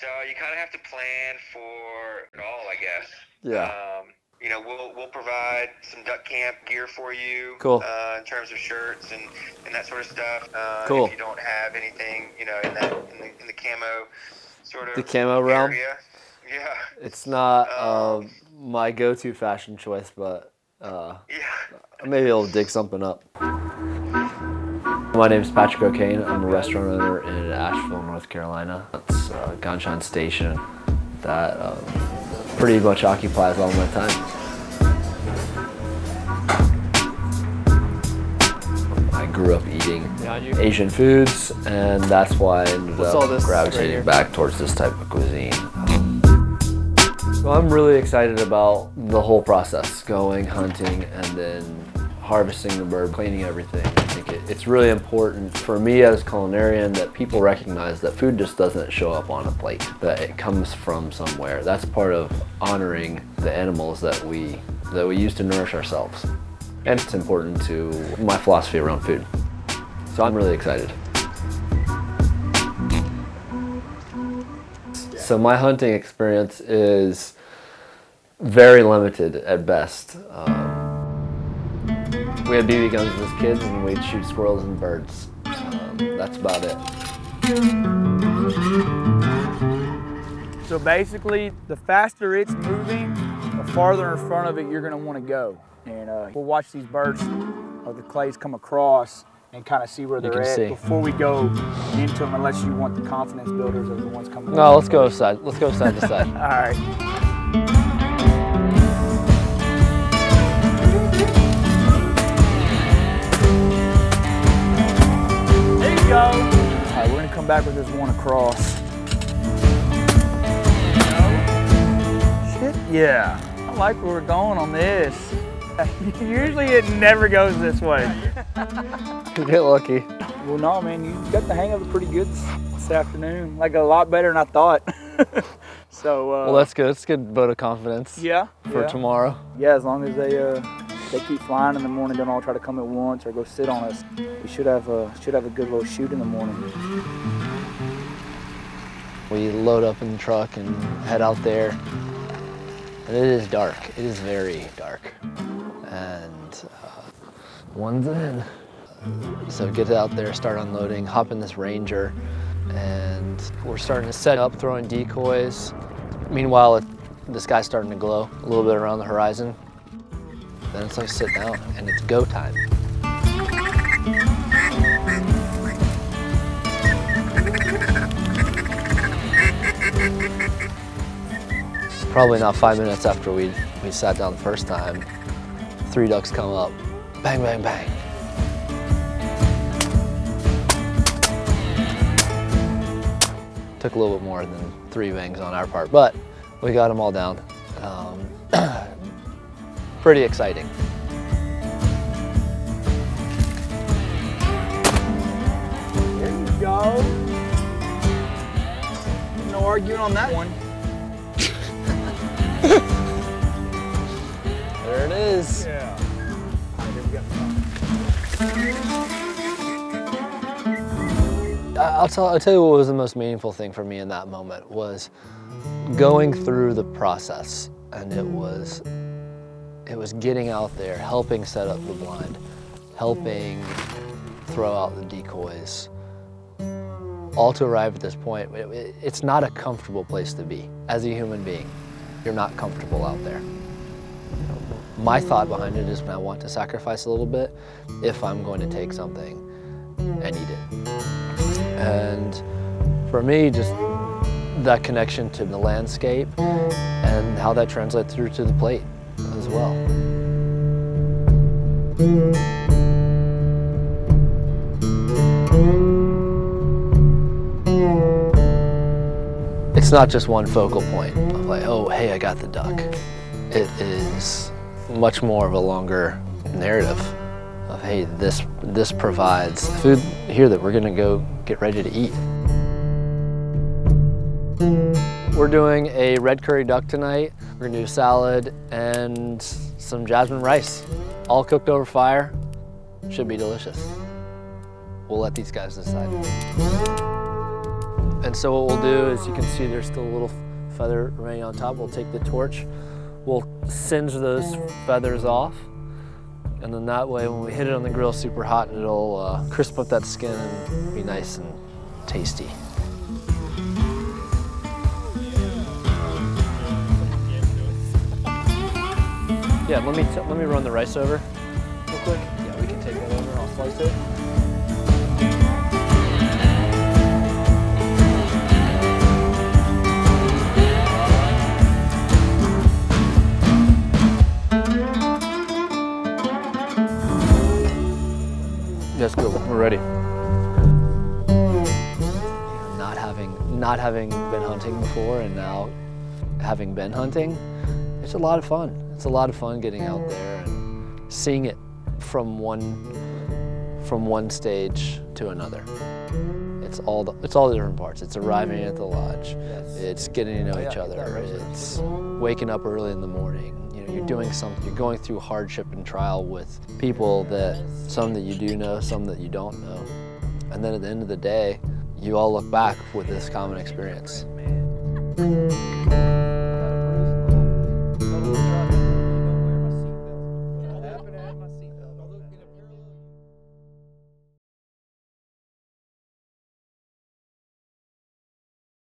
So you kind of have to plan for it all, I guess. Yeah. Um, you know, we'll we'll provide some duck camp gear for you. Cool. Uh, in terms of shirts and, and that sort of stuff. Uh, Cool. If you don't have anything, you know, in that in the, in the camo sort of The camo realm? area. Yeah. It's not uh, Um, my go-to fashion choice, but uh, Yeah. maybe I'll dig something up. My name is Patrick O'Cain. I'm a restaurant owner in Asheville, North Carolina. It's uh, Gan Shan Station that uh, pretty much occupies all my time. I grew up eating Asian foods, and that's why I ended What's all up this right gravitating here? back towards this type of cuisine. So I'm really excited about the whole process, going hunting and then harvesting the bird, cleaning everything. I think it, it's really important for me as a culinarian that people recognize that food just doesn't show up on a plate, that it comes from somewhere. That's part of honoring the animals that we that we use to nourish ourselves. And it's important to my philosophy around food. So I'm really excited. So my hunting experience is very limited at best. Um, we had BB guns as kids and we'd shoot squirrels and birds. Um, that's about it. So basically, the faster it's moving, the farther in front of it you're going to want to go. And uh, we'll watch these birds or the clays come across and kind of see where they're at see. before we go into them, unless you want the confidence builders of the ones coming. No, let's go side. Let's go side to side. All right. Right, we're gonna come back with this one across. Shit, yeah. I like where we're going on this. Usually it never goes this way. Get lucky. Well, no, man, you got the hang of it pretty good this, afternoon. Like a lot better than I thought. so, uh, Well, that's good. It's a good vote of confidence yeah, for yeah. tomorrow. Yeah, as long as they uh, they keep flying in the morning, don't all try to come at once or go sit on us. We should have a should have a good little shoot in the morning. We load up in the truck and head out there. And it is dark. It is very dark. And uh, one's in. So get out there, start unloading, hop in this Ranger, and we're starting to set up, throwing decoys. Meanwhile, it, the sky's starting to glow a little bit around the horizon. Then it's like sit down and it's go time. Probably not five minutes after we, we sat down the first time, three ducks come up, bang, bang, bang. Took a little bit more than three bangs on our part, but we got them all down. Um, pretty exciting. There you go. No arguing on that one. There it is. Yeah. All right, here we go. I- I'll tell, I'll tell you what was the most meaningful thing for me in that moment was going through the process and it was it was getting out there helping set up the blind helping throw out the decoys all to arrive at this point it- it- it's not a comfortable place to be as a human being you're not comfortable out there my thought behind it is when I want to sacrifice a little bit if I'm going to take something and eat it and for me, just that connection to the landscape and how that translates through to the plate as well. It's not just one focal point of like, oh, hey, I got the duck. It is much more of a longer narrative of hey, this this provides food here that we're gonna go get ready to eat. We're doing a red curry duck tonight. We're gonna do a salad and some jasmine rice, all cooked over fire. Should be delicious. We'll let these guys decide. And so what we'll do is you can see there's still a little feather remaining on top. We'll take the torch, we'll singe those feathers off, and then that way when we hit it on the grill super hot, it'll uh, crisp up that skin and be nice and tasty. Yeah, let me let me run the rice over real quick. Yeah, we can take that over and I'll slice it. That's ready. Not having not having been hunting before and now having been hunting, it's a lot of fun. It's a lot of fun getting out there and seeing it from one from one stage to another. It's all the, it's all the different parts. It's arriving at the lodge. Yes. It's getting to know oh, each other. It's waking up early in the morning. You're doing something. You're going through hardship and trial with people that some that you do know, some that you don't know. And then at the end of the day, you all look back with this common experience.